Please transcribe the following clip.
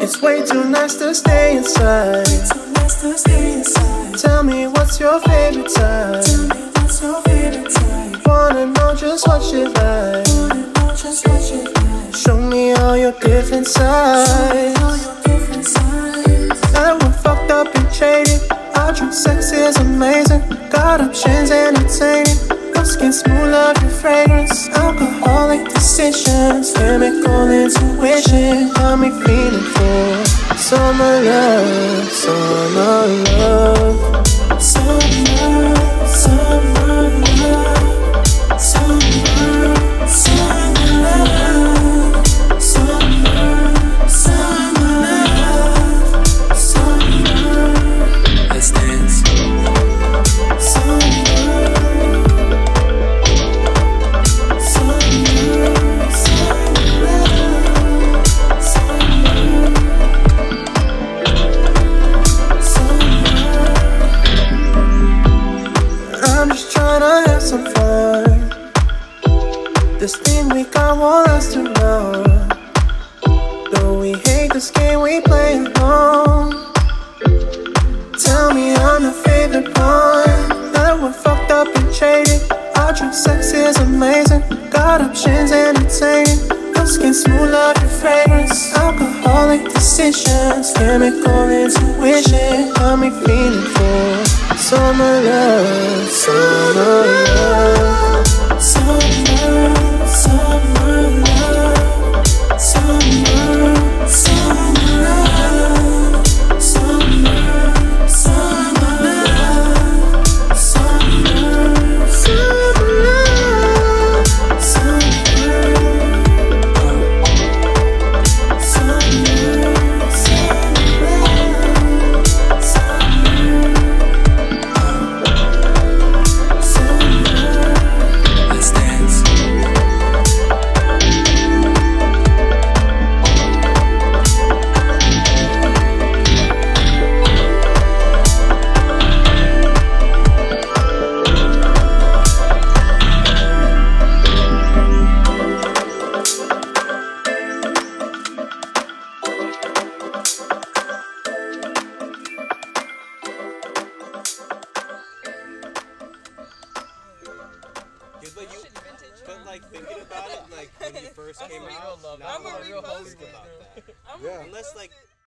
It's way too nice to stay inside. Tell me what's your favorite type. Wanna know just what you like. Show me all your different sides. That one fucked up and jaded. Our true sex is amazing. Got options entertaining. Your skin smooth, love your fragrance. Alcoholic decisions, chemical intuition. Got me feeling for summer love, summer love. This thing we got won't last too long. Though we hate this game we play alone. Tell me I'm the favorite one. That one fucked up and jaded. Our true sex is amazing. Got options entertaining. Your skin smooth, love your fragrance. Alcoholic decisions, chemical intuition. Got me feeling for summer love, summer love, like thinking about it, like when you first came out, now I'm a like, real think Hollywood about that. I'm Yeah. Unless like